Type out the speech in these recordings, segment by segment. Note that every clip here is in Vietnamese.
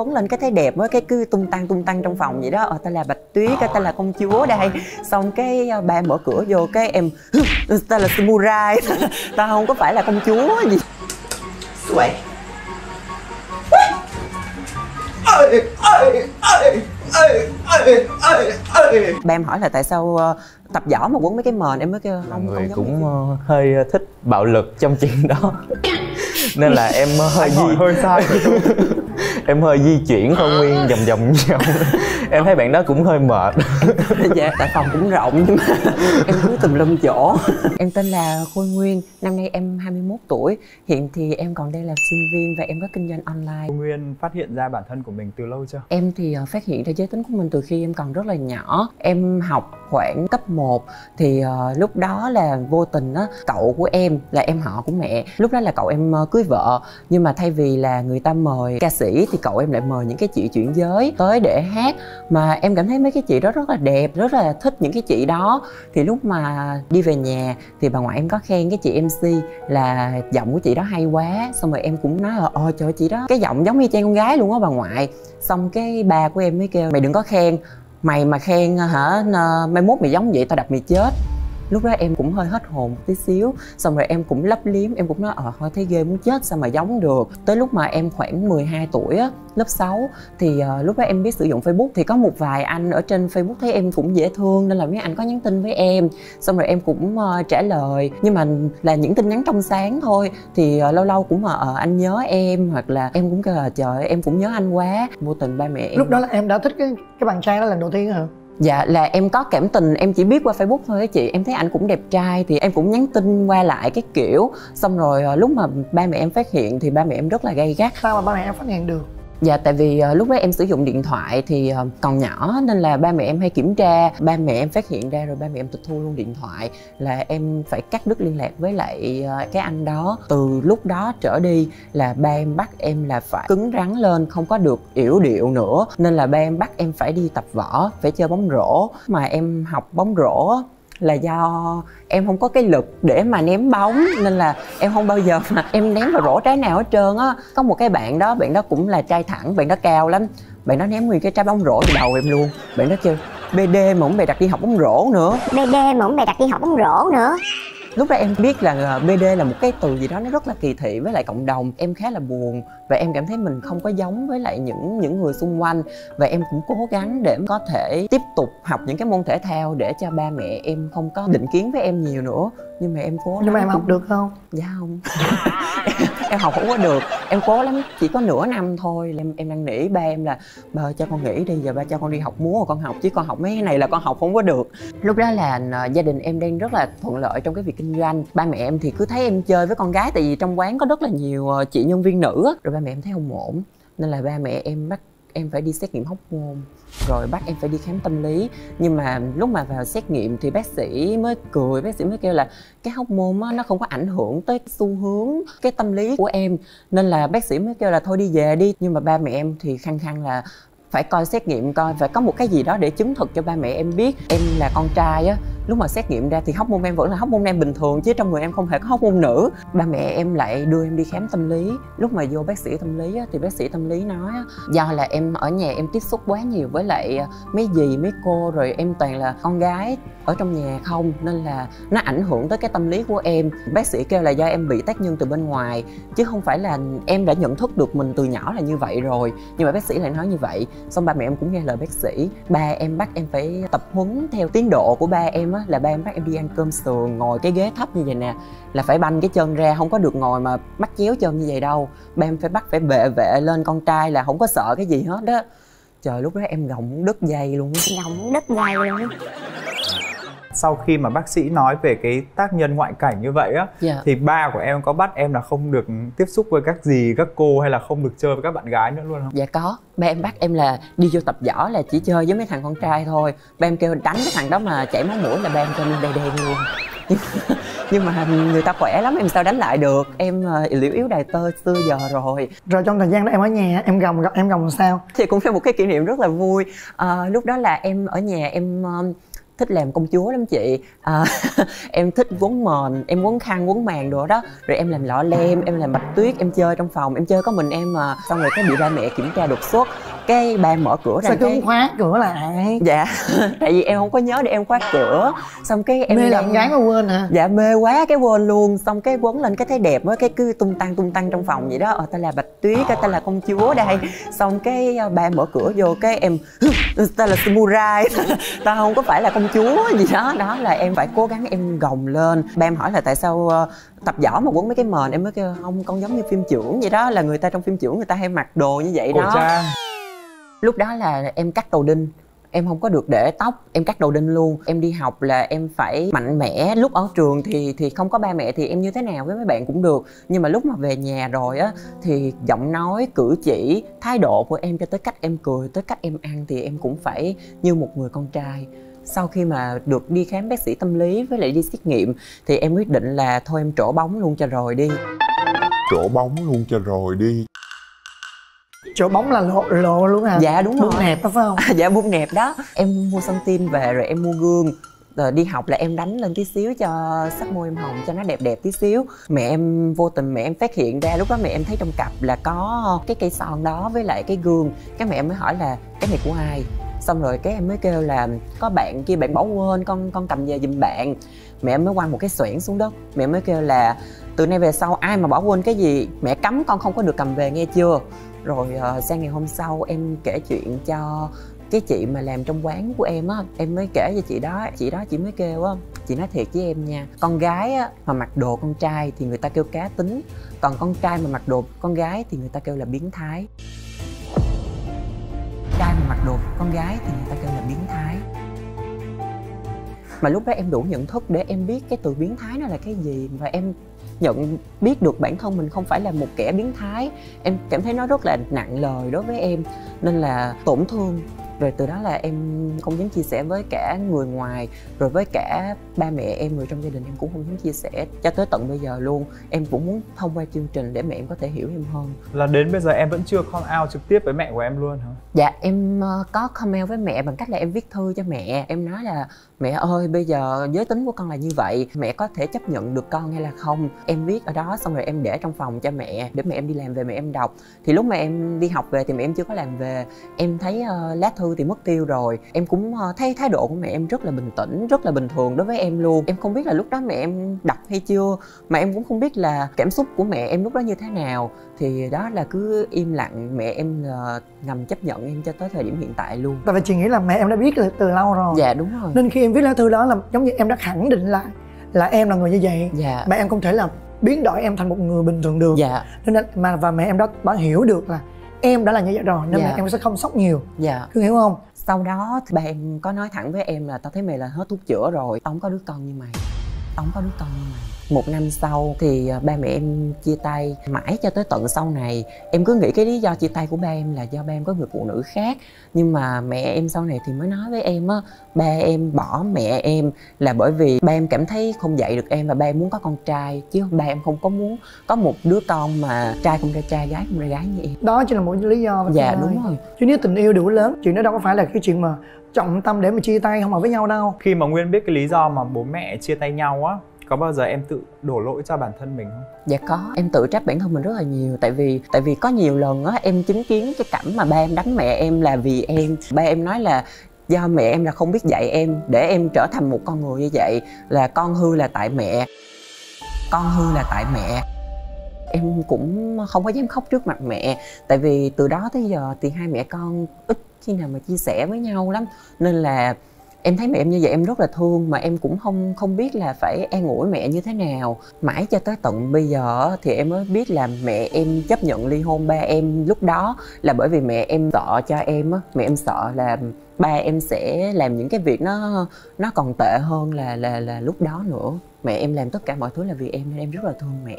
quấn lên cái thấy đẹp với cái cứ tung tăng tung tăng trong phòng vậy đó. Ờ ta là bạch tuyết cái ta là công chúa đây. Xong cái ờ, ba mở cửa vô cái em ta là samurai ta không có phải là công chúa gì. Suệ ba em hỏi là tại sao ờ, tập võ mà quấn mấy cái mền em mới kêu không người không cũng uh, hơi thích bạo lực trong chuyện đó. Nên là em hơi gì hơi sai. em hơi di chuyển không nguyên vòng vòng vòng em thấy bạn đó cũng hơi mệt. Dạ tại phòng cũng rộng nhưng mà em cứ tùm lum chỗ. Em tên là khôi nguyên năm nay em 21 tuổi. Hiện thì em còn đây là sinh viên và em có kinh doanh online. Cô Nguyên phát hiện ra bản thân của mình từ lâu chưa? Em thì ờ, phát hiện ra giới tính của mình từ khi em còn rất là nhỏ. Em học khoảng cấp 1 Thì ờ, lúc đó là vô tình á Cậu của em là em họ của mẹ. Lúc đó là cậu em ờ, cưới vợ Nhưng mà thay vì là người ta mời ca sĩ Thì cậu em lại mời những cái chị chuyển giới tới để hát mà em cảm thấy mấy cái chị đó rất là đẹp, Rất là thích những cái chị đó. Thì lúc mà đi về nhà Thì bà ngoại em có khen cái chị MC Là giọng của chị đó hay quá. Xong rồi em cũng nói là ôi trời chị đó Cái giọng giống như trang con gái luôn á bà ngoại. Xong cái ba của em mới kêu, mày đừng có khen. Mày mà khen, hả mai mốt mày giống vậy, tao đập mày chết lúc đó em cũng hơi hết hồn một tí xíu xong rồi em cũng lấp liếm em cũng nói ờ thôi thấy ghê muốn chết sao mà giống được. Tới lúc mà em khoảng 12 tuổi á lớp 6 thì ờ, lúc đó em biết sử dụng facebook thì có một vài anh ở trên facebook thấy em cũng dễ thương nên là mấy anh có nhắn tin với em. Xong rồi em cũng ờ, trả lời nhưng mà là những tin nhắn trong sáng thôi. Thì ờ, lâu lâu cũng mà ờ, anh nhớ em hoặc là em cũng kêu là trời em cũng nhớ anh quá. Vô tình ba mẹ em. lúc đó là em đã thích cái cái bạn trai đó lần đầu tiên hả Dạ là em có cảm tình, em chỉ biết qua Facebook thôi á chị. Em thấy anh cũng đẹp trai thì em cũng nhắn tin qua lại cái kiểu. Xong rồi ờ, lúc mà ba mẹ em phát hiện thì ba mẹ em rất là gay gắt. Sao mà ba mẹ em phát hiện được? Dạ tại vì uh, lúc đó em sử dụng điện thoại thì uh, còn nhỏ nên là ba mẹ em hay kiểm tra. Ba mẹ em phát hiện ra rồi ba mẹ em tịch thu luôn điện thoại Là em phải cắt đứt liên lạc với lại uh, cái anh đó. Từ lúc đó trở đi là ba em bắt em là phải cứng rắn lên không có được yểu điệu nữa. Nên là ba em bắt em phải đi tập võ, phải chơi bóng rổ. Mà em học bóng rổ là do em không có cái lực để mà ném bóng, nên là em không bao giờ mà em ném vào rổ trái nào hết trơn á. Có một cái bạn đó bạn đó cũng là trai thẳng, bạn đó cao lắm. Bạn đó ném nguyên cái trái bóng rổ vào đầu em luôn. Bạn đó kêu bd mà không bày đặt đi học bóng rổ nữa. BD mà cũng bày đặt đi học bóng rổ nữa lúc đó em biết là ờ, bd là một cái từ gì đó nó rất là kỳ thị với lại cộng đồng. Em khá là buồn và em cảm thấy mình không có giống với lại những những người xung quanh. Và em cũng cố gắng để có thể tiếp tục học những cái môn thể thao để cho ba mẹ em không có định kiến với em nhiều nữa. Nhưng mà em cố nhưng mà em học cũng- được không? Dạ không em học không có được. Em cố lắm chỉ có nửa năm thôi em em đang nỉ ba em là ba ơi, cho con nghỉ đi giờ ba cho con đi học múa rồi con học chứ con học mấy cái này là con học không có được. Lúc đó là ờ, gia đình em đang rất là thuận lợi trong cái việc kinh doanh. Ba mẹ em thì cứ thấy em chơi với con gái tại vì trong quán có rất là nhiều ờ, chị nhân viên nữ rồi ba mẹ em thấy không ổn nên là ba mẹ em bắt em phải đi xét nghiệm hóc môn rồi bắt em phải đi khám tâm lý. Nhưng mà lúc mà vào xét nghiệm thì bác sĩ mới cười bác sĩ mới kêu là cái hóc môn á, nó không có ảnh hưởng tới xu hướng cái tâm lý của em. Nên là bác sĩ mới kêu là thôi đi về đi. Nhưng mà ba mẹ em thì khăng khăng là phải coi xét nghiệm coi phải có một cái gì đó để chứng thực cho ba mẹ em biết. Em là con trai á lúc mà xét nghiệm ra thì hóc môn em vẫn là hóc môn em bình thường chứ trong người em không hề có hóc môn nữ. Ba mẹ em lại đưa em đi khám tâm lý. Lúc mà vô bác sĩ tâm lý á, thì bác sĩ tâm lý nói á, do là em ở nhà em tiếp xúc quá nhiều với lại à, mấy dì mấy cô rồi em toàn là con gái ở trong nhà không nên là nó ảnh hưởng tới cái tâm lý của em. Bác sĩ kêu là do em bị tác nhân từ bên ngoài chứ không phải là em đã nhận thức được mình từ nhỏ là như vậy rồi. Nhưng mà bác sĩ lại nói như vậy xong ba mẹ em cũng nghe lời bác sĩ. Ba em bắt em phải tập huấn theo tiến độ của ba em á, là ba em bắt em đi ăn cơm sườn, ngồi cái ghế thấp như vậy nè, là phải banh cái chân ra, không có được ngồi mà bắt chéo chân như vậy đâu. Ba em phải bắt phải bệ vệ lên con trai là không có sợ cái gì hết đó trời, lúc đó em gọng đứt dây luôn á. Gọng đứt dây luôn sau khi mà bác sĩ nói về cái tác nhân ngoại cảnh như vậy á Dạ. thì ba của em có bắt em là không được tiếp xúc với các dì, các cô hay là không được chơi với các bạn gái nữa luôn không? Dạ có, ba em bắt em là đi vô tập võ là chỉ chơi với mấy thằng con trai thôi. Ba em kêu đánh cái thằng đó mà chảy máu mũi là ba em cho lên đê đê luôn. Nhưng, mà người ta khỏe lắm em sao đánh lại được? Em ờ, liễu yếu đài tơ xưa giờ rồi. Rồi trong thời gian đó em ở nhà em gồng em gồng sao? Thì cũng là một cái kỷ niệm rất là vui. Ờ, Lúc đó là em ở nhà em ờ, thích làm công chúa lắm chị. À, em thích quấn mền em quấn khăn quấn màn đồ đó. Rồi em làm lọ lem em làm bạch tuyết em chơi trong phòng. Em chơi có mình em mà. Xong rồi cái bị ba mẹ kiểm tra đột xuất. Cái ba mở cửa ra sao cái khóa cửa lại? Dạ tại vì em không có nhớ để em khóa cửa. Xong cái em mê đang- làm gái mà quên hả? Dạ mê quá cái quên luôn. Xong cái quấn lên cái thấy đẹp á cái cứ tung tăng tung tăng trong phòng vậy đó. Ờ ta là bạch tuyết cái ta là công chúa đây. Xong cái ờ, ba mở cửa vô cái em ta là samurai. Ta không có phải là công chúa gì đó đó là em phải cố gắng em gồng lên. Ba em hỏi là tại sao ờ, tập võ mà quấn mấy cái mền? Em mới kêu không con giống như phim trưởng vậy đó là người ta trong phim trưởng người ta hay mặc đồ như vậy cổ đó. trang. Lúc đó là em cắt đầu đinh. Em không có được để tóc em cắt đầu đinh luôn. Em đi học là em phải mạnh mẽ. Lúc ở trường thì thì không có ba mẹ thì em như thế nào với mấy bạn cũng được. Nhưng mà lúc mà về nhà rồi á thì giọng nói cử chỉ thái độ của em cho tới cách em cười tới cách em ăn thì em cũng phải như một người con trai sau khi mà được đi khám bác sĩ tâm lý với lại đi xét nghiệm thì em quyết định là thôi em trổ bóng luôn cho rồi đi. Trổ bóng luôn cho rồi đi. Chỗ bóng là lộ lộ luôn hả? Dạ đúng rồi. Bụng nẹp đó phải không? Dạ bung nẹp đó. Em mua son tin về rồi em mua gương. Rồi đi học là em đánh lên tí xíu cho sắc môi em hồng cho nó đẹp đẹp tí xíu. Mẹ em vô tình mẹ em phát hiện ra lúc đó mẹ em thấy trong cặp là có cái cây son đó với lại cái gương. Cái mẹ em mới hỏi là cái này của ai xong rồi cái em mới kêu là có bạn kia bạn bỏ quên con con cầm về giùm bạn. Mẹ em mới quăng một cái xoẻn xuống đất. Mẹ mới kêu là từ nay về sau ai mà bỏ quên cái gì? Mẹ cấm con không có được cầm về nghe chưa? Rồi uh, sang ngày hôm sau em kể chuyện cho cái chị mà làm trong quán của em á em mới kể cho chị đó. Chị đó chị mới kêu á chị nói thiệt với em nha con gái á mà mặc đồ con trai thì người ta kêu cá tính còn con trai mà mặc đồ con gái thì người ta kêu là biến thái mặc đồ con gái thì người ta kêu là biến thái. Mà lúc đó em đủ nhận thức để em biết cái từ biến thái nó là cái gì và em nhận biết được bản thân mình không phải là một kẻ biến thái. Em cảm thấy nó rất là nặng lời đối với em, nên là tổn thương rồi từ đó là em không dám chia sẻ với cả người ngoài rồi với cả ba mẹ em người trong gia đình em cũng không dám chia sẻ cho tới tận bây giờ luôn. Em cũng muốn thông qua chương trình để mẹ em có thể hiểu em hơn. Là đến bây giờ em vẫn chưa come out trực tiếp với mẹ của em luôn hả? Dạ em ờ, có comment với mẹ bằng cách là em viết thư cho mẹ. Em nói là mẹ ơi bây giờ giới tính của con là như vậy Mẹ có thể chấp nhận được con hay là không? Em viết ở đó xong rồi em để trong phòng cho mẹ Để mẹ em đi làm về mẹ em đọc. Thì lúc mà em đi học về thì mẹ em chưa có làm về. Em thấy ờ, lá thư thì mất tiêu rồi. Em cũng ờ, thấy thái độ của mẹ em rất là bình tĩnh Rất là bình thường đối với em luôn. Em không biết là lúc đó mẹ em đọc hay chưa Mà em cũng không biết là cảm xúc của mẹ em lúc đó như thế nào. Thì đó là cứ im lặng mẹ em ờ, ngầm chấp nhận em cho tới thời điểm hiện tại luôn. Tại vì chị nghĩ là mẹ em đã biết từ, từ lâu rồi. Dạ đúng rồi. Nên khi em viết lá thư đó là giống như em đã khẳng định lại là em là người như vậy. Dạ. Mẹ em không thể là biến đổi em thành một người bình thường được. Dạ. Nên mà và mẹ em đã đã hiểu được là em đã là như vậy rồi nên Dạ. mẹ em sẽ không sốc nhiều. Dạ. Cứ hiểu không? Sau đó em có nói thẳng với em là tao thấy mày là hết thuốc chữa rồi tao không có đứa con như mày không có đứa con như mày? Một năm sau thì à, ba mẹ em chia tay. Mãi cho tới tận sau này em cứ nghĩ cái lý do chia tay của ba em là do ba em có người phụ nữ khác. Nhưng mà mẹ em sau này thì mới nói với em á ba em bỏ mẹ em là bởi vì ba em cảm thấy không dạy được em và ba em muốn có con trai chứ ba em không có muốn có một đứa con mà trai không ra trai gái không ra gái như em. Đó chỉ là một lý do dạ đúng rồi. Chứ nếu tình yêu đủ lớn chuyện đó đâu có phải là cái chuyện mà trọng tâm để mà chia tay không ở với nhau đâu khi mà nguyên biết cái lý do mà bố mẹ chia tay nhau á có bao giờ em tự đổ lỗi cho bản thân mình không Dạ có, em tự trách bản thân mình rất là nhiều tại vì tại vì có nhiều lần á em chứng kiến cái cảnh mà ba em đánh mẹ em là vì em. Ba em nói là do mẹ em là không biết dạy em để em trở thành một con người như vậy là con hư là tại mẹ. Con hư là tại mẹ. Em cũng không có dám khóc trước mặt mẹ tại vì từ đó tới giờ thì hai mẹ con ít khi nào mà chia sẻ với nhau lắm. Nên là em thấy mẹ em như vậy em rất là thương mà em cũng không không biết là phải an ủi mẹ như thế nào. Mãi cho tới tận bây giờ thì em mới biết là mẹ em chấp nhận ly hôn ba em lúc đó là bởi vì mẹ em sợ cho em á. Mẹ em sợ là ba em sẽ làm những cái việc nó nó còn tệ hơn là là là lúc đó nữa. Mẹ em làm tất cả mọi thứ là vì em nên em rất là thương mẹ.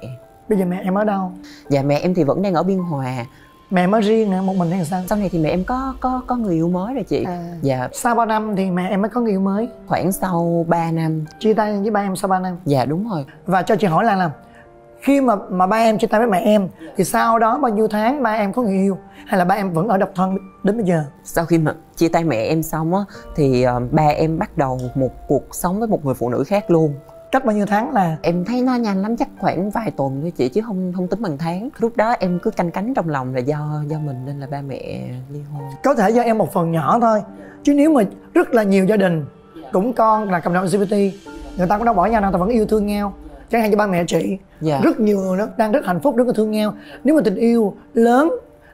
Bây giờ mẹ em ở đâu? Và mẹ em thì vẫn đang ở biên hòa mẹ ở riêng một mình hay sao? Sau này thì mẹ em có có có người yêu mới rồi chị. À. dạ. Sau bao năm thì mẹ em mới có người yêu mới. Khoảng sau 3 năm. Chia tay với ba em sau ba năm. Dạ đúng rồi. Và cho chị hỏi là khi mà mà ba em chia tay với mẹ em thì sau đó bao nhiêu tháng ba em có người yêu hay là ba em vẫn ở độc thân đến bây giờ? Sau khi mà chia tay mẹ em xong á thì ờ, ba em bắt đầu một cuộc sống với một người phụ nữ khác luôn cách bao nhiêu tháng là? Em thấy nó nhanh lắm chắc khoảng vài tuần thôi chị chứ không không tính bằng tháng. Lúc đó em cứ canh cánh trong lòng là do do mình nên là ba mẹ ly hôn. Có thể do em một phần nhỏ thôi chứ nếu mà rất là nhiều gia đình cũng con là cộng đồng LGBT người ta cũng đâu bỏ nhau đâu ta vẫn yêu thương nhau. Chẳng hạn như ba mẹ chị Dạ. rất nhiều người đó đang rất hạnh phúc rất là thương nhau. Nếu mà tình yêu lớn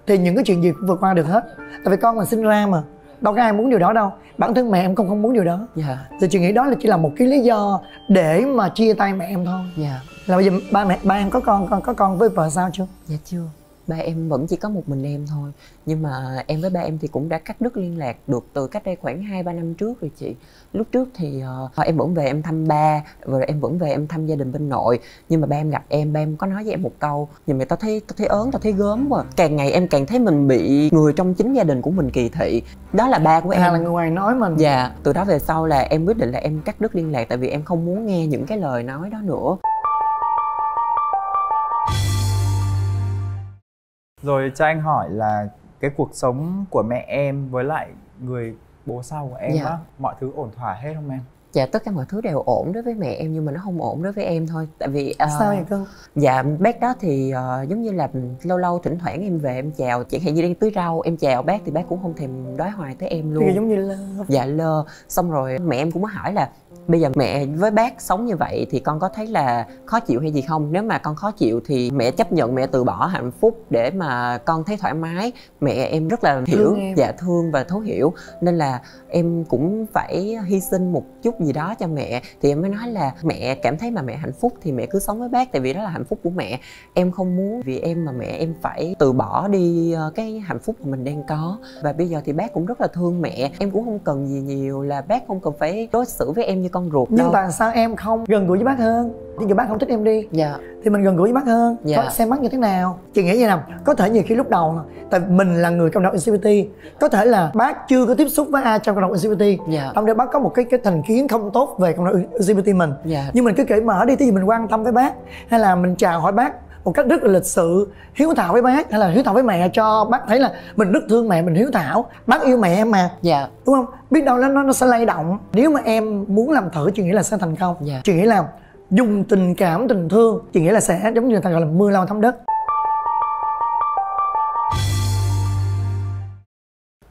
thì những cái chuyện gì cũng vượt qua được hết. Tại vì con mình sinh ra mà đâu có ai muốn điều đó đâu. Bản thân mẹ em không không muốn điều đó. Dạ. Thì chị nghĩ đó là chỉ là một cái lý do để mà chia tay mẹ em thôi. Dạ. Là bây giờ ba mẹ ba em có con con có con với vợ sao chưa? Dạ chưa ba em vẫn chỉ có một mình em thôi. Nhưng mà em với ba em thì cũng đã cắt đứt liên lạc được từ cách đây khoảng hai ba năm trước rồi chị. Lúc trước thì ờ, em vẫn về em thăm ba rồi em vẫn về em thăm gia đình bên nội. Nhưng mà ba em gặp em ba em có nói với em một câu. Nhưng mà tao thấy tao thấy ớn tao thấy gớm quá. Càng ngày em càng thấy mình bị người trong chính gia đình của mình kỳ thị. Đó là ba của à em. là người ngoài nói mình. Dạ, từ đó về sau là em quyết định là em cắt đứt liên lạc tại vì em không muốn nghe những cái lời nói đó nữa. Rồi cho anh hỏi là cái cuộc sống của mẹ em với lại người bố sau của em Dạ. á, mọi thứ ổn thỏa hết không em? Dạ tất cả mọi thứ đều ổn đối với mẹ em nhưng mà nó không ổn đối với em thôi. Tại vì ờ, sao vậy cưng Dạ bác đó thì ờ, giống như là lâu lâu thỉnh thoảng em về em chào chẳng hạn như đang tưới rau em chào bác thì bác cũng không thèm nói hoài tới em luôn. giống như là Dạ lơ xong rồi mẹ em cũng có hỏi là bây giờ mẹ với bác sống như vậy thì con có thấy là khó chịu hay gì không? Nếu mà con khó chịu thì mẹ chấp nhận mẹ từ bỏ hạnh phúc để mà con thấy thoải mái. Mẹ em rất là hiểu dạ thương và thấu hiểu. Nên là em cũng phải hy sinh một chút gì đó cho mẹ. Thì em mới nói là mẹ cảm thấy mà mẹ hạnh phúc thì mẹ cứ sống với bác tại vì đó là hạnh phúc của mẹ. Em không muốn vì em mà mẹ em phải từ bỏ đi ờ, cái hạnh phúc mà mình đang có. Và bây giờ thì bác cũng rất là thương mẹ. Em cũng không cần gì nhiều là bác không cần phải đối xử với em như con ruột nhưng đâu. tại sao em không gần gũi với bác hơn? Ví dụ bác không thích em đi. Dạ. Thì mình gần gũi với bác hơn. Dạ. có xem bác như thế nào? Chị nghĩ vậy nè có thể nhiều khi lúc đầu tại mình là người cộng đồng LGBT có thể là bác chưa có tiếp xúc với ai trong cộng đồng LGBT Dạ. trong đó bác có một cái cái thành kiến không tốt về cộng đồng LGBT mình. Dạ. nhưng mình cứ cởi mở đi thì mình quan tâm với bác hay là mình chào hỏi bác một cách rất là lịch sự. Hiếu thảo với bác hay là hiếu thảo với mẹ cho bác thấy là mình rất thương mẹ mình hiếu thảo. Bác yêu mẹ em mà. Dạ. Đúng không? Biết đâu nó nó sẽ lay động. Nếu mà em muốn làm thử chị nghĩ là sẽ thành công. Dạ. chị nghĩ là dùng tình cảm tình thương chị nghĩ là sẽ giống như người ta gọi là mưa lao thấm đất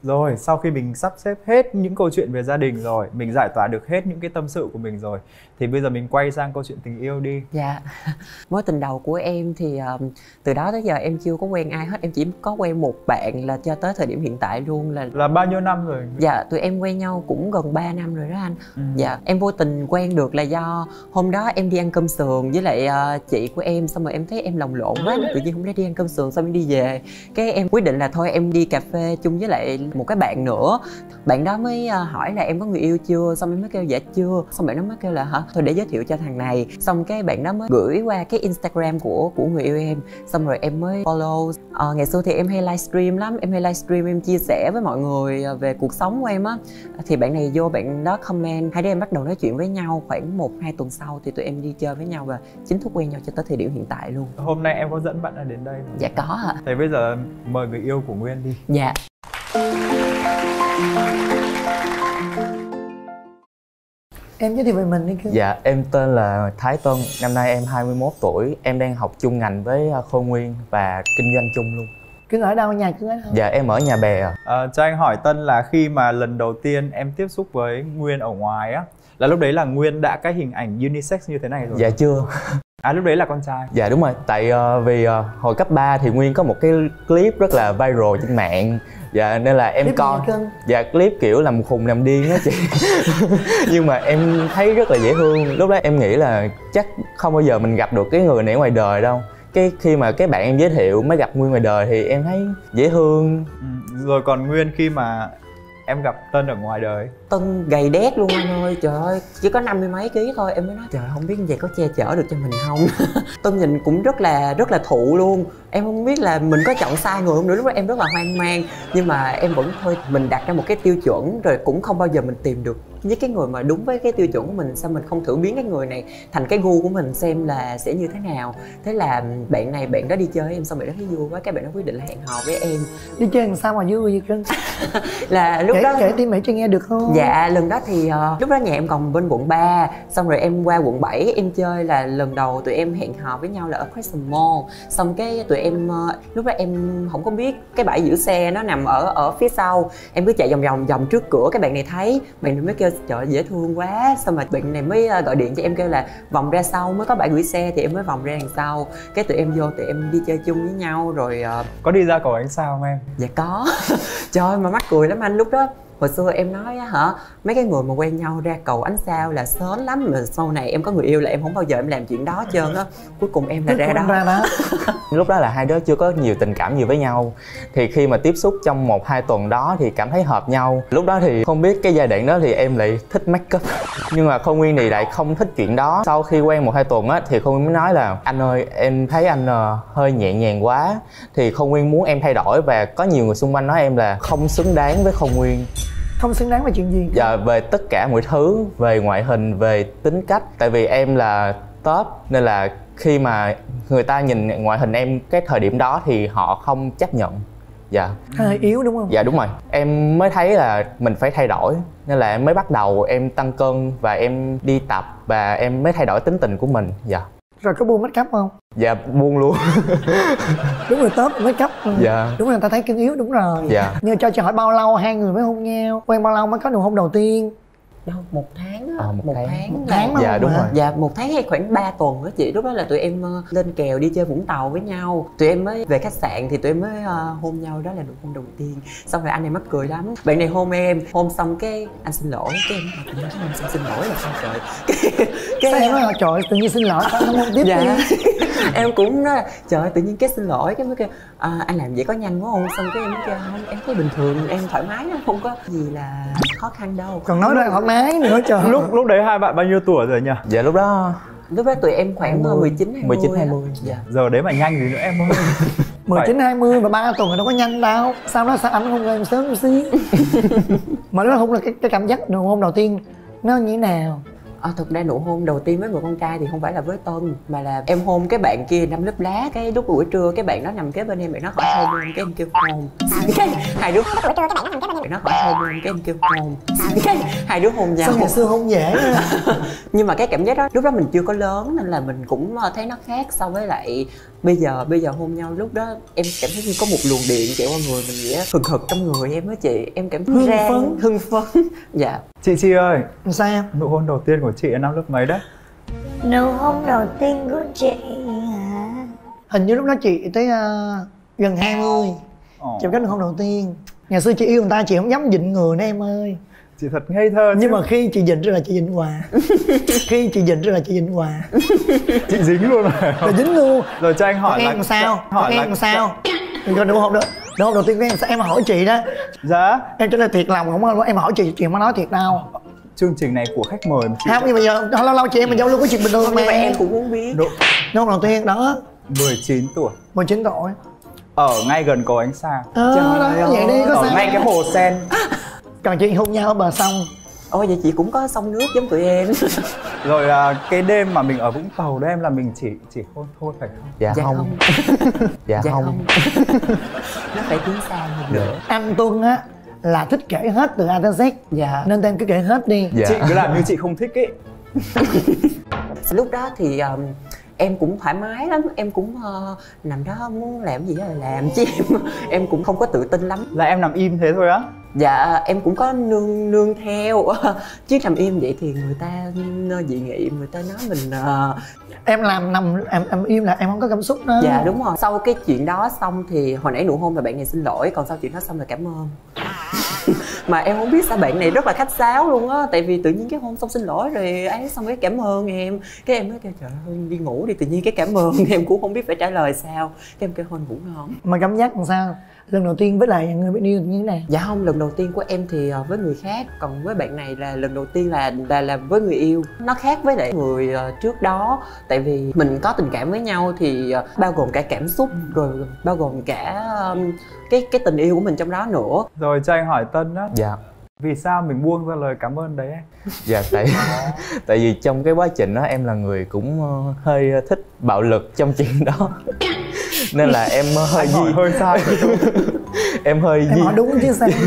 Rồi, sau khi mình sắp xếp hết những câu chuyện về gia đình rồi, mình giải tỏa được hết những cái tâm sự của mình rồi thì bây giờ mình quay sang câu chuyện tình yêu đi. Dạ Mối tình đầu của em thì um, từ đó tới giờ em chưa có quen ai hết Em chỉ có quen một bạn là cho tới thời điểm hiện tại luôn là Là bao nhiêu năm rồi? Dạ tụi em quen nhau cũng gần 3 năm rồi đó anh Ừ. Dạ em vô tình quen được là do hôm đó em đi ăn cơm sườn với lại ờ, chị của em Xong rồi em thấy em lồng lộn quá tự nhiên không lẽ đi ăn cơm sườn xong em đi về Cái em quyết định là thôi em đi cà phê chung với lại một cái bạn nữa. Bạn đó mới ờ, hỏi là em có người yêu chưa? Xong em mới kêu dạ chưa. Xong bạn đó mới kêu là hả? Thôi để giới thiệu cho thằng này. Xong cái bạn đó mới gửi qua cái Instagram của của người yêu em. Xong rồi em mới follow. Ờ, Ngày xưa thì em hay livestream lắm. Em hay livestream em chia sẻ với mọi người ờ, về cuộc sống của em á. Thì bạn này vô bạn đó comment. Hai đứa em bắt đầu nói chuyện với nhau khoảng một hai tuần sau thì tụi em đi chơi với nhau và chính thức quen nhau cho tới thời điểm hiện tại luôn. Hôm nay em có dẫn bạn đến đây không? dạ có ạ. Thế bây giờ mời người yêu của Nguyên đi. dạ em giới thiệu về mình đi cưng Dạ, em tên là Thái Tân, năm nay em 21 tuổi, em đang học chung ngành với à, Khôi Nguyên và kinh doanh chung luôn. cưng ở đâu nhà cưng ở đâu Dạ, em ở nhà bè à. Ờ, cho anh hỏi Tân là khi mà lần đầu tiên em tiếp xúc với Nguyên ở ngoài á là lúc đấy là Nguyên đã cái hình ảnh unisex như thế này rồi. Dạ chưa. À lúc đấy là con trai. Dạ đúng rồi, tại ờ, vì ờ, hồi cấp 3 thì Nguyên có một cái clip rất là viral trên mạng. Dạ nên là em Clip coi? Dạ clip kiểu làm khùng làm điên á chị. Nhưng mà em thấy rất là dễ thương. Lúc đó em nghĩ là chắc không bao giờ mình gặp được cái người này ngoài đời đâu. Cái khi mà cái bạn em giới thiệu mới gặp Nguyên ngoài đời thì em thấy dễ thương. Ừ, Rồi còn Nguyên khi mà em gặp Tân ở ngoài đời Tân gầy đét luôn anh ơi Trời ơi chỉ có năm mươi mấy ký thôi. Em mới nói trời không biết như vậy có che chở được cho mình không? Tân nhìn cũng rất là rất là thụ luôn. Em không biết là mình có chọn sai người không nữa. Lúc đó em rất là hoang mang nhưng mà em vẫn thôi mình đặt ra một cái tiêu chuẩn rồi cũng không bao giờ mình tìm được. Với cái người mà đúng với cái tiêu chuẩn của mình sao mình không thử biến cái người này thành cái gu của mình xem là sẽ như thế nào? Thế là bạn này bạn đó đi chơi với em xong bạn đó thấy vui quá cái bạn đó quyết định là hẹn hò với em. Đi chơi làm sao mà vui vậy cưng? Là lúc kể đó kể tim mẹ cho nghe được không Dạ lần đó thì ờ, lúc đó nhà em còn bên quận 3 Xong rồi em qua quận 7 em chơi là lần đầu tụi em hẹn hò với nhau là ở Crescent Mall. Xong cái tụi em ờ, lúc đó em không có biết cái bãi giữ xe nó nằm ở ở phía sau. Em cứ chạy vòng vòng vòng trước cửa cái bạn này thấy Bạn này mới kêu trời dễ thương quá. Xong rồi bạn này mới ờ, gọi điện cho em kêu là vòng ra sau mới có bãi gửi xe thì em mới vòng ra đằng sau. Cái tụi em vô tụi em đi chơi chung với nhau rồi ờ, có đi ra cầu ánh sao không em? Dạ có. Trời mà mắc cười lắm anh lúc đó Hồi xưa em nói á hả Mấy cái người mà quen nhau ra cầu ánh sao là sớm lắm Mà sau này em có người yêu là em không bao giờ em làm chuyện đó hết trơn á. Cuối cùng em là Cuối ra đó. ra đó. Lúc đó là hai đứa chưa có nhiều tình cảm gì với nhau. Thì khi mà tiếp xúc trong một hai tuần đó thì cảm thấy hợp nhau. Lúc đó thì không biết cái giai đoạn đó thì em lại thích make up. Nhưng mà không nguyên thì lại không thích chuyện đó. Sau khi quen một hai tuần á thì không nguyên mới nói là anh ơi em thấy anh ờ, hơi nhẹ nhàng quá. Thì không nguyên muốn em thay đổi và có nhiều người xung quanh nói em là không xứng đáng với không nguyên không xứng đáng với chuyện gì. Dạ về tất cả mọi thứ về ngoại hình về tính cách. Tại vì em là top nên là khi mà người ta nhìn ngoại hình em cái thời điểm đó thì họ không chấp nhận. Dạ. Hơi yếu đúng không? Dạ đúng rồi. Em mới thấy là mình phải thay đổi nên là em mới bắt đầu em tăng cân và em đi tập và em mới thay đổi tính tình của mình. Dạ rồi có buông make up không dạ buông luôn đúng rồi top make up ừ. Dạ. đúng rồi người ta thấy cưng yếu đúng rồi Dạ. nhưng cho chị hỏi bao lâu hai người mới hôn nhau quen bao lâu mới có nụ hôn đầu tiên Đâu, một tháng á. Ờ, một tháng. một là- tháng mà dạ đúng hả? rồi. Dạ một tháng hay khoảng 3 tuần đó chị. Lúc đó là tụi em ờ, lên kèo đi chơi Vũng Tàu với nhau. Tụi em mới về khách sạn thì tụi em mới ờ, hôn nhau. Đó là nụ hôn đầu tiên. Xong rồi anh này mắc cười lắm. Bạn này hôn em. Hôn xong cái anh xin lỗi. Cái em nói, tự nhiên cái anh xin, xin lỗi là sao trời? Cái, sao em nói là trời tự nhiên xin lỗi sao không hôn tiếp dạ. đi? Em cũng nói là trời tự nhiên cái xin lỗi cái mới kêu à, anh làm vậy có nhanh quá không? Xong cái em kêu không em thấy bình thường em thoải mái lắm không có gì là khó khăn đâu. Còn nói ra thoải mái nữa trời. Lúc lúc đấy hai bạn bao nhiêu tuổi rồi nhỉ? Dạ lúc đó lúc đó tụi em khoảng 20, 19 20 19, á. 20. dạ. Giờ đấy mà nhanh gì nữa em ơi. 19 20 mà ba tuần rồi đâu có nhanh đâu. Sao nó sao anh không em sớm một xíu mà nó không là cái, cái cảm giác nụ hôn đầu tiên nó như thế nào À, thực ra nụ hôn đầu tiên với người con trai thì không phải là với Tân mà là em hôn cái bạn kia năm lớp lá cái lúc buổi trưa cái bạn đó nằm kế bên em bạn nó hỏi hôn em cái em kêu hôn. Cái hai đứa bạn nó hỏi hôn em cái em kêu hôn. Cái hai đứa hôn nhau. Sao ngày xưa hôn dễ nhưng mà cái cảm giác đó lúc đó mình chưa có lớn nên là mình cũng ờ, thấy nó khác so với lại bây giờ bây giờ hôn nhau lúc đó em cảm thấy như có một luồng điện chạy qua người mình vậy á hừng hực trong người em á chị. Em cảm thấy Hưng phấn. hưng phấn. Dạ. Chị chi ơi. Sao nụ hôn đầu tiên của chị ở năm lớp mấy đấy? Nụ hôn đầu tiên của chị hả? hình như lúc đó chị tới ờ, gần 20 Ồ, chị có nụ hôn đầu tiên. Ngày xưa chị yêu người ta chị không dám dịnh người nữa em ơi chị thật ngây thơ nhưng chứ. mà khi chị dịnh rồi là chị dịnh hoà khi chị dịnh rồi là chị dịnh hoà chị dính luôn rồi là dính luôn. Rồi cho anh hỏi là em làm sao? hỏi là làm sao? Rồi nụ hôn đó. Nụ hôn đầu tiên em sao em hỏi chị đó. Dạ. Em trả lời thiệt lòng không có em hỏi chị chị không nói thiệt đâu. Chương trình này của khách mời mà chị không nhưng mà giờ lâu lâu chị em mình giao lưu có chuyện bình thường nhưng mà em cũng muốn biết. Độ nụ hôn đầu tiên đó. 19 tuổi. 19 tuổi. Ở ngay gần cầu ánh sao ờ đó vậy đi có ở sao? ngay cái hồ sen còn chị hôn nhau ở bờ sông ôi vậy chị cũng có sông nước giống tụi em. Rồi à, cái đêm mà mình ở vũng tàu đó em là mình chỉ chỉ hôn thôi phải không? Dạ, dạ không. không. Dạ, dạ không, không. Nó phải tiến xa hơn nữa. Anh tuân á là thích kể hết từ A tới Z. Dạ. Nên em cứ kể hết đi. Dạ. chị cứ làm như chị không thích ấy lúc đó thì um, em cũng thoải mái lắm. Em cũng uh, nằm đó muốn làm gì là làm. Chứ em em cũng không có tự tin lắm. Là em nằm im thế thôi á dạ em cũng có nương nương theo. Chứ nằm im vậy thì người ta ờ, dị nghị người ta nói mình ờ, em làm nằm em em im là em không có cảm xúc đó. Dạ đúng rồi. Sau cái chuyện đó xong thì hồi nãy nụ hôn là bạn này xin lỗi còn sau chuyện đó xong là cảm ơn. Mà em không biết sao bạn này rất là khách sáo luôn á tại vì tự nhiên cái hôm xong xin lỗi rồi ấy xong cái cảm ơn em. Cái em nói kêu trời ơi đi ngủ đi. Tự nhiên cái cảm ơn em cũng không biết phải trả lời sao. Cái em kêu thôi ngủ ngon. Mà cảm giác làm sao lần đầu tiên với lại người bạn yêu như thế nào dạ không lần đầu tiên của em thì ờ, với người khác còn với bạn này là lần đầu tiên là là là với người yêu. Nó khác với lại người ờ, trước đó tại vì mình có tình cảm với nhau thì ờ, bao gồm cả cảm xúc rồi bao gồm cả cái cái tình yêu của mình trong đó nữa. Rồi cho anh hỏi tân á. Dạ. Vì sao mình buông ra lời cảm ơn đấy? Dạ tại tại vì trong cái quá trình đó em là người cũng hơi thích bạo lực trong chuyện đó nên là em hơi anh hỏi di hơi sai em hơi em di hỏi đúng chứ sao?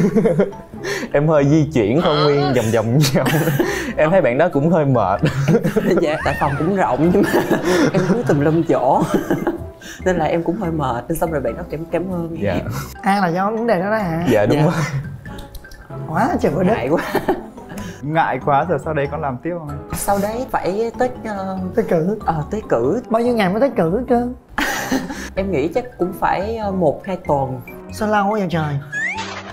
Em hơi di chuyển không nguyên vòng vòng vòng em thấy bạn đó cũng hơi mệt. Dạ tại phòng cũng rộng nhưng mà em cứ tùm lum chỗ. Nên là em cũng hơi mệt nên xong rồi bạn đó cảm cảm ơn em. Dạ. À là do vấn đề đó đó hả? Dạ đúng Dạ. rồi. Quá trời đất. Ngại quá. Ngại quá rồi sau đấy con làm tiếp không sau đấy phải tới ờ, tới cử. ờ, tới cử. Bao nhiêu ngày mới tới cử cơ em nghĩ chắc cũng phải ờ, một hai tuần. Sao lâu quá vậy trời?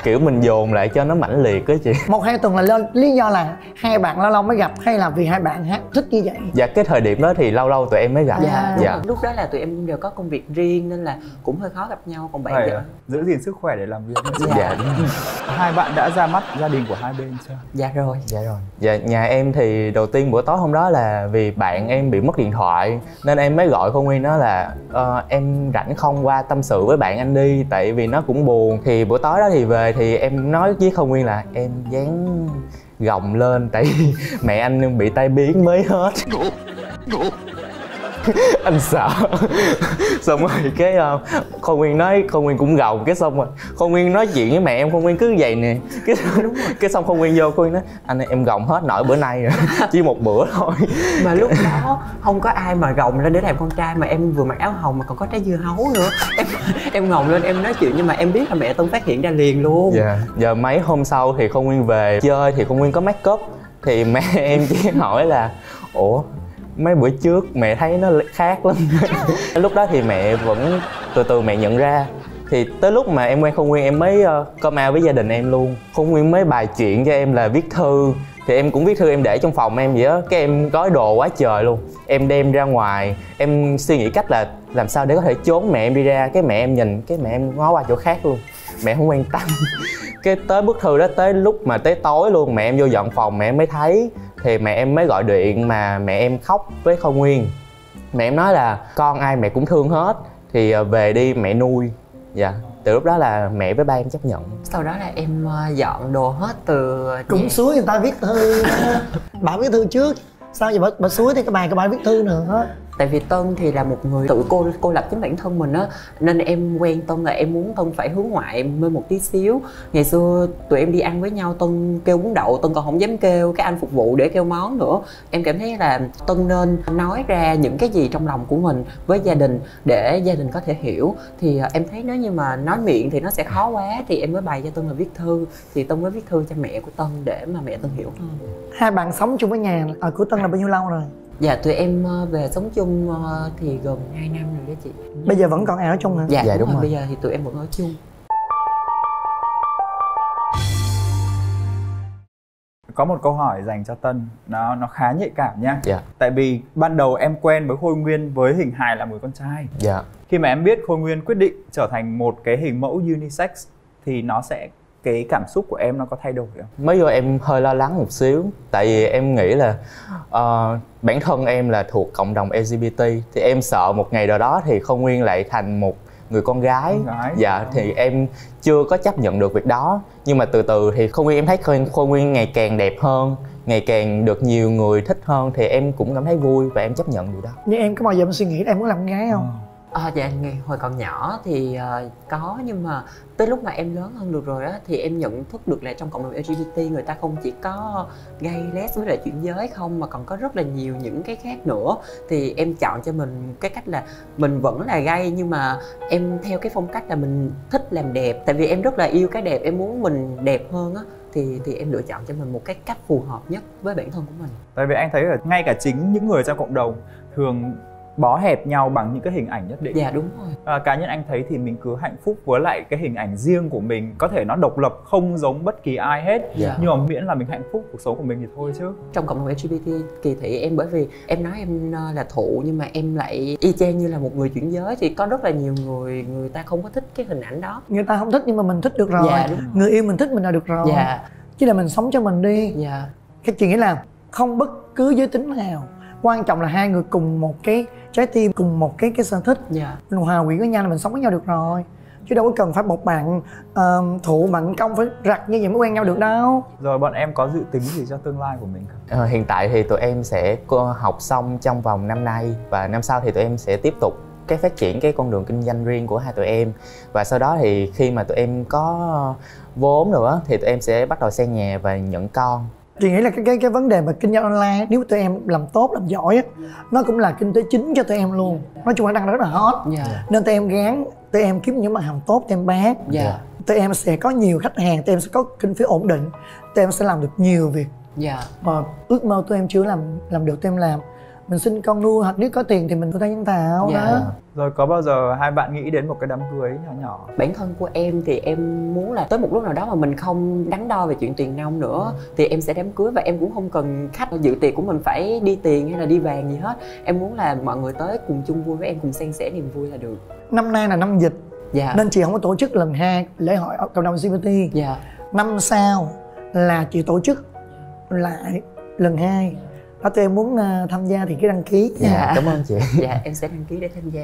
Kiểu mình dồn lại cho nó mãnh liệt á chị. Một hai tuần là lo, lý do là hai bạn lâu lâu mới gặp hay là vì hai bạn hát thích như vậy? Dạ cái thời điểm đó thì lâu lâu tụi em mới gặp. Dạ, dạ rồi. lúc đó là tụi em đều có công việc riêng nên là cũng hơi khó gặp nhau còn bạn ờ, giữ gìn sức khỏe để làm việc. Dạ đúng rồi. hai bạn đã ra mắt gia đình của hai bên chưa? Dạ rồi. Dạ rồi. Dạ nhà em thì đầu tiên bữa tối hôm đó là vì bạn em bị mất điện thoại nên em mới gọi con nguyên đó là ờ, em rảnh không qua tâm sự với bạn anh đi tại vì nó cũng buồn. Thì bữa tối đó thì về thì em nói với không nguyên là em dán gồng lên, tại vì mẹ anh bị tai biến mới hết. anh sợ. Xong rồi cái uh, con nguyên nói con nguyên cũng gồng cái xong rồi con nguyên nói chuyện với mẹ em con nguyên cứ vậy nè. Cái cái xong con nguyên vô con nguyên nói anh ơi, em gồng hết nổi bữa nay rồi chỉ một bữa thôi. Mà lúc đó không có ai mà gồng lên để làm con trai mà em vừa mặc áo hồng mà còn có trái dưa hấu nữa. Em em ngồng lên em nói chuyện nhưng mà em biết là mẹ tân phát hiện ra liền luôn. Dạ. Giờ mấy hôm sau thì con nguyên về chơi thì con nguyên có make up. Thì mẹ em chỉ hỏi là ủa mấy bữa trước mẹ thấy nó khác lắm. Lúc đó thì mẹ vẫn từ từ mẹ nhận ra. Thì tới lúc mà em quen không nguyên em mới uh, come out với gia đình em luôn. Không nguyên mới bài chuyện cho em là viết thư. Thì em cũng viết thư em để trong phòng em vậy á. Cái em gói đồ quá trời luôn. Em đem ra ngoài. Em suy nghĩ cách là làm sao để có thể trốn mẹ em đi ra. Cái mẹ em nhìn cái mẹ em ngó qua chỗ khác luôn mẹ không quan tâm. Cái tới bức thư đó tới lúc mà tới tối luôn mẹ em vô dọn phòng mẹ em mới thấy. Thì mẹ em mới gọi điện mà mẹ em khóc với không nguyên. Mẹ em nói là con ai mẹ cũng thương hết thì ờ, về đi mẹ nuôi. Dạ từ lúc đó là mẹ với ba em chấp nhận. Sau đó là em ờ, dọn đồ hết từ cũng nhà. suối người ta viết thư. Bà viết thư trước sao vậy bà, bà suối thì các bà các bà viết thư nữa tại vì tân thì là một người tự cô cô lập chính bản thân mình á, nên em quen tân là em muốn tân phải hướng ngoại mê một tí xíu. Ngày xưa tụi em đi ăn với nhau, tân kêu bún đậu, tân còn không dám kêu cái anh phục vụ để kêu món nữa. Em cảm thấy là tân nên nói ra những cái gì trong lòng của mình với gia đình để gia đình có thể hiểu. Thì à, em thấy nếu như mà nói miệng thì nó sẽ khó quá, thì em mới bày cho tân là viết thư. Thì tân mới viết thư cho mẹ của tân để mà mẹ tân hiểu hơn. Hai bạn sống chung với nhà ở của tân là bao nhiêu lâu rồi? Dạ tụi em ờ, về sống chung ờ, thì gần 2 năm rồi đó chị. Bây giờ vẫn còn ở chung hả? Dạ, Dạ, đúng, đúng rồi. rồi. bây giờ thì tụi em vẫn ở chung. Có một câu hỏi dành cho tân nó nó khá nhạy cảm nha. Dạ. Tại vì ban đầu em quen với khôi nguyên với hình hài là người con trai. Dạ. Khi mà em biết khôi nguyên quyết định trở thành một cái hình mẫu unisex thì nó sẽ cái cảm xúc của em nó có thay đổi không? Mới vô em hơi lo lắng một xíu tại vì em nghĩ là ờ, bản thân em là thuộc cộng đồng LGBT thì em sợ một ngày nào đó thì không nguyên lại thành một người con gái, Con gái. dạ thì em chưa có chấp nhận được việc đó. Nhưng mà từ từ thì không nguyên em thấy khôi, khôi nguyên ngày càng đẹp hơn ngày càng được nhiều người thích hơn thì em cũng cảm thấy vui và em chấp nhận điều đó. Nhưng em có bao giờ em suy nghĩ em muốn làm con gái không? À, Ờ, dạ ngày hồi còn nhỏ thì uh, có nhưng mà tới lúc mà em lớn hơn được rồi á thì em nhận thức được là trong cộng đồng LGBT người ta không chỉ có gay, les với lại chuyển giới không mà còn có rất là nhiều những cái khác nữa. Thì em chọn cho mình cái cách là mình vẫn là gay nhưng mà em theo cái phong cách là mình thích làm đẹp. Tại vì em rất là yêu cái đẹp em muốn mình đẹp hơn á. Thì thì em lựa chọn cho mình một cái cách phù hợp nhất với bản thân của mình. Tại vì anh thấy là ngay cả chính những người trong cộng đồng thường bó hẹp nhau bằng những cái hình ảnh nhất định. Dạ đúng rồi. À, cá nhân anh thấy thì mình cứ hạnh phúc với lại cái hình ảnh riêng của mình. Có thể nó độc lập không giống bất kỳ ai hết. Dạ. nhưng mà miễn là mình hạnh phúc cuộc sống của mình thì thôi chứ. Trong cộng đồng LGBT kỳ thị em bởi vì em nói em ờ, là thụ nhưng mà em lại y chang như là một người chuyển giới. Thì có rất là nhiều người người ta không có thích cái hình ảnh đó. Người ta không thích nhưng mà mình thích được rồi. Dạ, đúng rồi. người yêu mình thích mình là được rồi. Dạ. Chứ là mình sống cho mình đi. Dạ. Cái chuyện nghĩa là không bất cứ giới tính nào quan trọng là hai người cùng một cái trái tim cùng một cái cái sở thích. Dạ. Mình hòa quyện với nhau là mình sống với nhau được rồi. Chứ đâu có cần phải một bạn ờ, thụ bạn công phải rặt như vậy mới quen nhau được đâu. Rồi bọn em có dự tính gì cho tương lai của mình không? Ờ, hiện tại thì tụi em sẽ co- học xong trong vòng năm nay và năm sau thì tụi em sẽ tiếp tục cái phát triển cái con đường kinh doanh riêng của hai tụi em. Và sau đó thì khi mà tụi em có vốn nữa thì tụi em sẽ bắt đầu xây nhà và nhận con chị nghĩ là cái cái cái vấn đề mà kinh doanh online nếu tụi em làm tốt làm giỏi á nó cũng là kinh tế chính cho tụi em luôn. Nói chung là đang rất là hot. Dạ. Nên tụi em gán tụi em kiếm những mặt hàng tốt tụi em bán. Dạ. Tụi em sẽ có nhiều khách hàng tụi em sẽ có kinh phí ổn định tụi em sẽ làm được nhiều việc. Dạ. Mà ước mơ tụi em chưa làm làm được tụi em làm mình sinh con nuôi hoặc nếu có tiền thì mình tụi ta nhân tạo Dạ. đó rồi có bao giờ hai bạn nghĩ đến một cái đám cưới nhỏ nhỏ? Bản thân của em thì em muốn là tới một lúc nào đó mà mình không đắn đo về chuyện tiền nong nữa thì em sẽ đám cưới và em cũng không cần khách. Dự tiệc của mình phải đi tiền hay là đi vàng gì hết. Em muốn là mọi người tới cùng chung vui với em cùng san sẻ niềm vui là được. Năm nay là năm dịch dạ. nên chị không có tổ chức lần hai lễ hội cộng đồng LGBT dạ. Năm sau là chị tổ chức lại lần hai đó tụi em muốn ờ, tham gia thì cứ đăng ký nha Dạ. cảm ơn chị dạ em sẽ đăng ký để tham gia